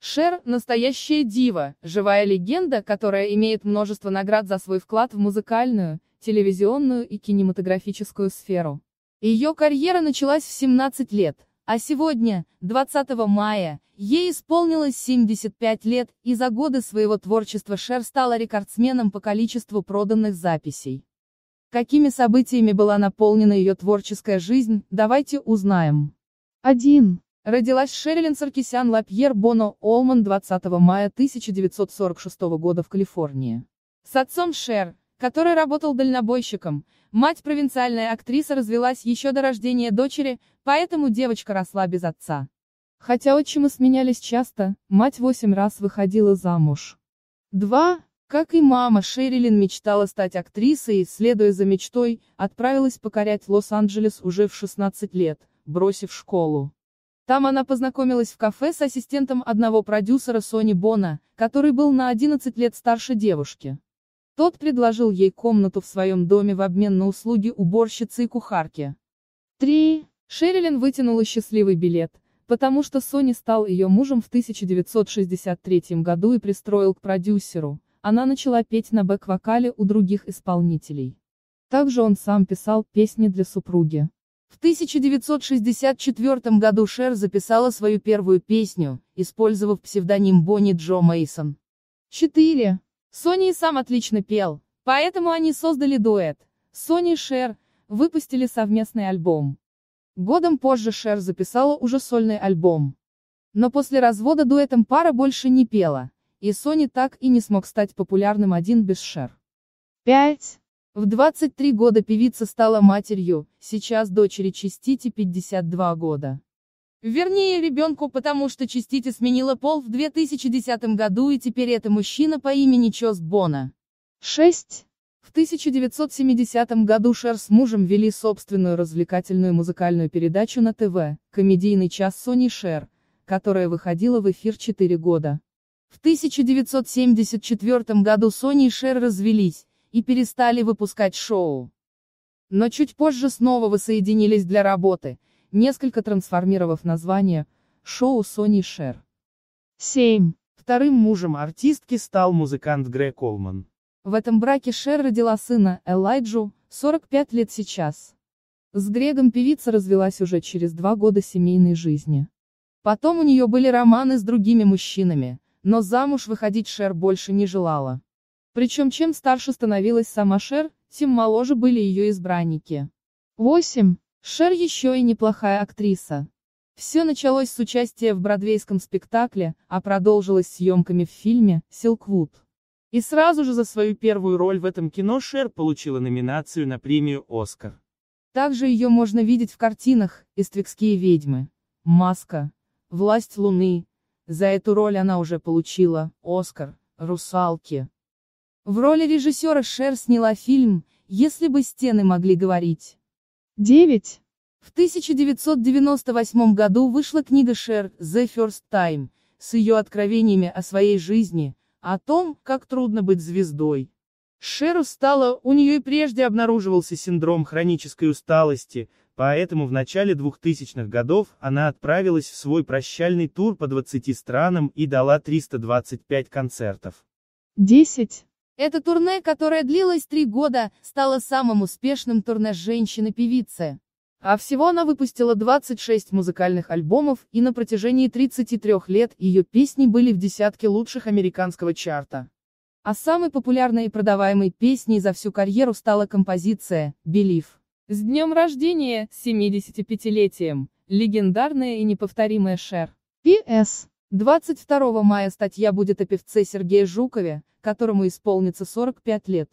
Шер – настоящая дива, живая легенда, которая имеет множество наград за свой вклад в музыкальную, телевизионную и кинематографическую сферу. Ее карьера началась в 17 лет, а сегодня, 20 мая, ей исполнилось 75 лет, и за годы своего творчества Шер стала рекордсменом по количеству проданных записей. Какими событиями была наполнена ее творческая жизнь, давайте узнаем. 1. Родилась Шерилин Саркисян Лапьер Боно Олман 20 мая 1946 года в Калифорнии. С отцом Шер, который работал дальнобойщиком, мать провинциальная актриса развелась еще до рождения дочери, поэтому девочка росла без отца. Хотя отчимы сменялись часто, мать восемь раз выходила замуж. 2. Как и мама, Шерилин мечтала стать актрисой и, следуя за мечтой, отправилась покорять Лос-Анджелес уже в 16 лет, бросив школу. Там она познакомилась в кафе с ассистентом одного продюсера Сони Бона, который был на 11 лет старше девушки. Тот предложил ей комнату в своем доме в обмен на услуги уборщицы и кухарки. 3. Шерилин вытянула счастливый билет, потому что Сони стал ее мужем в 1963 году и пристроил к продюсеру. Она начала петь на бэк-вокале у других исполнителей. Также он сам писал песни для супруги. В 1964 году Шер записала свою первую песню, использовав псевдоним Бонни Джо Мейсон. 4. Сони и сам отлично пел, поэтому они создали дуэт. Сони и Шер выпустили совместный альбом. Годом позже Шер записала уже сольный альбом. Но после развода дуэтом пара больше не пела, и Сони так и не смог стать популярным один без Шер. 5. В 23 года певица стала матерью, сейчас дочери Чистити 52 года. Вернее ребенку, потому что Чистити сменила пол в 2010 году и теперь это мужчина по имени Чос Бона. 6. В 1970 году Шер с мужем вели собственную развлекательную музыкальную передачу на ТВ, комедийный час Сони Шер, которая выходила в эфир 4 года. В 1974 году Сони и Шер развелись, и перестали выпускать шоу. Но чуть позже снова воссоединились для работы, несколько трансформировав название «Шоу Сони Шер». 7. Вторым мужем артистки стал музыкант Грег Колман. В этом браке Шер родила сына, Элайджу, 45 лет сейчас. С Грегом певица развелась уже через два года семейной жизни. Потом у нее были романы с другими мужчинами, но замуж выходить Шер больше не желала. Причем чем старше становилась сама Шер, тем моложе были ее избранники. 8. Шер еще и неплохая актриса. Все началось с участия в бродвейском спектакле, а продолжилось съемками в фильме «Силквуд». И сразу же за свою первую роль в этом кино Шер получила номинацию на премию «Оскар». Также ее можно видеть в картинах «Иствикские ведьмы», «Маска», «Власть Луны». За эту роль она уже получила «Оскар», «Русалки». В роли режиссера Шер сняла фильм «Если бы стены могли говорить». 9. В 1998 году вышла книга Шер «The First Time» с ее откровениями о своей жизни, о том, как трудно быть звездой. Шер устала, у нее и прежде обнаруживался синдром хронической усталости, поэтому в начале 2000-х годов она отправилась в свой прощальный тур по 20 странам и дала 325 концертов. 10. Это турне, которое длилось три года, стало самым успешным турне женщины-певицы. А всего она выпустила 26 музыкальных альбомов, и на протяжении 33 лет ее песни были в десятке лучших американского чарта. А самой популярной и продаваемой песней за всю карьеру стала композиция «Believe». С днем рождения, с 75-летием, легендарная и неповторимая Шер. П.С. 22 мая статья будет о певце Сергее Жукове, которому исполнится 45 лет.